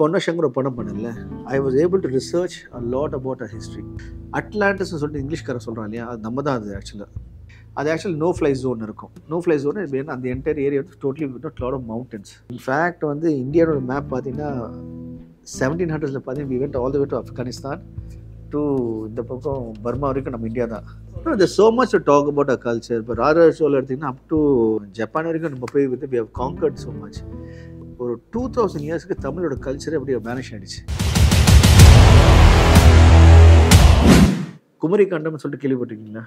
பொன்னசங்கர் படம் பண்ணல I was able to research a lot about a history அட்லாண்டஸ்னு சொல்லிட்டு இங்கிலீஷ்காரன் சொல்கிறான் இல்லையா? அது நம்ம தான் அது ஆக்சுவலாக அது ஆக்சுவலி நோ ஃப்ளை ஜோன் இருக்கும். நோ ஃப்ளை ஜோன் அந்த என்டையர் ஏரியா வந்து totally with lot of mountains in fact வந்து இந்தியாவோட மேப் பார்த்தீங்கன்னா செவன்டீன் ஹண்ட்ரட்ஸில் பார்த்தீங்கன்னா we all the way to Afghanistan to இந்த பக்கம் பர்மா வரைக்கும் நம்ம இந்தியா தான். இந்த so much to talk about a culture இப்போ ராஜா ஷோவில் எடுத்திங்கன்னா அப் டு ஜப்பான் வரைக்கும் நம்ம போய் with we have conquered so much ஒரு டூ தௌசண்ட் இயர்ஸ்க்கு தமிழோட கல்ச்சர் எப்படி மேனேஜ் ஆயிடுச்சு? குமரி கண்டம்னு சொல்லிட்டு கேள்விப்பட்டிருக்கீங்களா?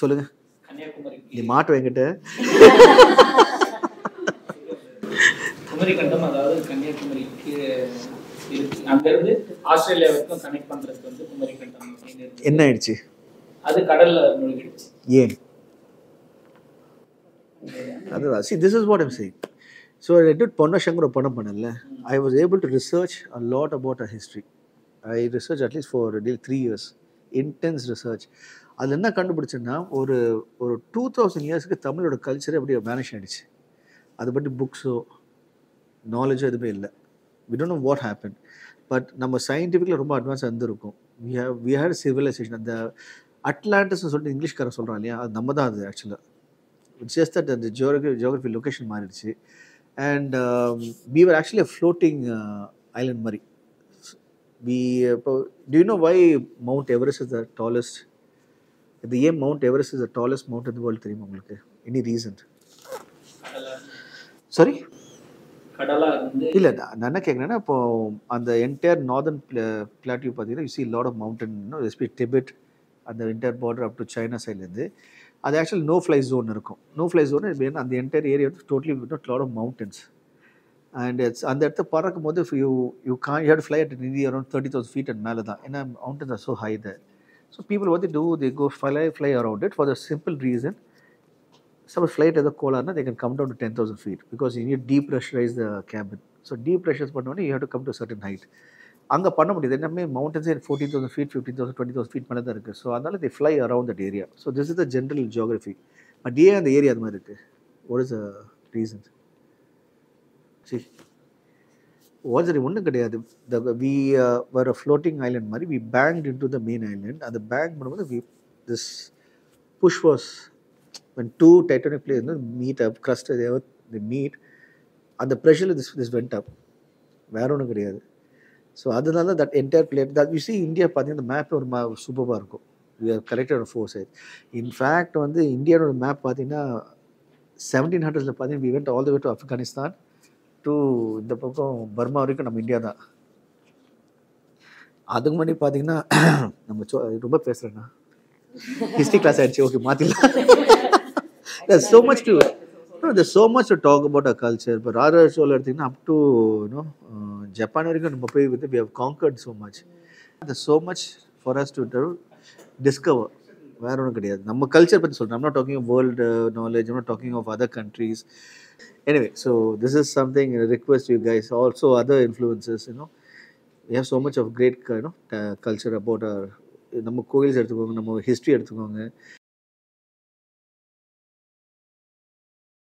சொல்லுங்க. நீ மாட்டு என்கிட்ட குமரி கண்டம் அதாவது கன்னியாகுமரிக்கு அங்கிருந்து ஆஸ்திரேலியா வரைக்கும் கனெக்ட் பண்றதுக்கு வந்து குமரி கண்டம் என்ன ஆயிடுச்சு? அது கடல்ல மூழ்கிடுச்சு. ஏன்? அதுதான் see this is what am saying so did Ponnar Shankar படம் பண்ணல I was able to research a lot about a history I research atleast for deal three years intense research அதில் என்ன கண்டுபிடிச்சேன்னா ஒரு ஒரு டூ தௌசண்ட் இயர்ஸ்க்கு தமிழோட culture எப்படி manage ஆயிடுச்சு. அதை பற்றி புக்ஸோ நாலேஜோ எதுவுமே இல்லை. We don't know what happen but நம்ம சயின்டிஃபிக்கில் ரொம்ப அட்வான்ஸாக இருந்திருக்கும். We have we had civilization அந்த அட்லாண்டஸ்னு சொல்லிட்டு இங்கிலீஷ்காரன் சொல்கிறான் இல்லையா? அது நம்ம தான் அது ஆக்சுவலாக இட்ஸ் ஜஸ்ட் தட் அந்த ஜியோகிரபி ஜியோகிரபி லொக்கேஷன் மாறிடுச்சு. And we were actually floating island மாதிரி. வி இப்போ do know why Mount Everest is the tallest இது ஏன் Mount Everest is the tallest mount இந்த வேர்ல்டு தெரியுமா உங்களுக்கு? எனி ரீசன் சாரி இல்லை நான் என்ன கேட்குறேன்னா இப்போ அந்த என்டையர் நார்தன் பிளாட்டியூ பார்த்தீங்கன்னா you see lot of mountain SP Tibet அந்த entire border up to China சைட்லேருந்து அது ஆக்சுவலி நோ ஃப்ளை ஜோன் இருக்கும். நோ ஃப்ளை ஜோன் அந்த என்டையர் ஏரியா வந்து totally with lot of mountains and it's அந்த இடத்த பறக்கும் போது you you can you had fly at நிதி around thirty thousand feet and மேலே தான். ஏன்னா mountains are so high the so people வந்து do they go fly fly around it for the simple reason suppose flight எதாவது கோலார்னா they can come down to ten thousand feet because you need depressurise the cabin so depressurise பண்ணோடனே you have to come to certain height அங்கே பண்ண முடியுது. எல்லாமே மவுண்டன்ஸே fourteen thousand feet fifteen thousand twenty thousand feet மேலே தான் இருக்குது so அதனால் the fly around that area so this is the general geography but ஏன் அந்த ஏரியா அது மாதிரி இருக்குது what is a reason C ஓஜரி ஒன்றும் கிடையாது. The we were floating island மாதிரி we bank into the main main Island அந்த பேங்க் பண்ணும்போது we this push was when two tectonic plates you know, meet up, crust, the meet they meet, அந்த ப்ரெஷரில் this this went அப் வேற ஒன்றும் கிடையாது. So அதனால that entire plate that you see India பார்த்தீங்கன்னா இந்த மேப் ஒரு மா சூப்பராக இருக்கும். We are corrected for side in fact வந்து இந்தியாவோட மேப் பார்த்தீங்கன்னா செவன்டீன் ஹண்ட்ரட்ஸில் பார்த்தீங்கன்னா we went all the way to Afghanistan to இந்த பக்கம் பர்மா வரைக்கும் நம்ம இந்தியா தான். அதுக்கு முன்னாடி பார்த்தீங்கன்னா நம்ம சொ- ரொம்ப பேசுகிறேன்னா ஹிஸ்ட்ரி கிளாஸ் ஆயிடுச்சு. ஓகே மாற்றிடலாம் much to no, there's so much to talk about our culture. but ஷோவில் எடுத்திங்கன்னா அப் டு யூனோ ஜப்பான் வரைக்கும் நம்ம போய் வந்து we have conquered so much அது so much for as to discover வேற ஒன்றும் கிடையாது நம்ம கல்ச்சர் பற்றி சொல்கிறோம் நம்ம talking of world knowledge not talking of other countries anyway so this is something request you guys also other influences you know we have so much of great you know culture about our நம்ம கோயில்ஸ் எடுத்துக்கோங்க நம்ம history எடுத்துக்கோங்க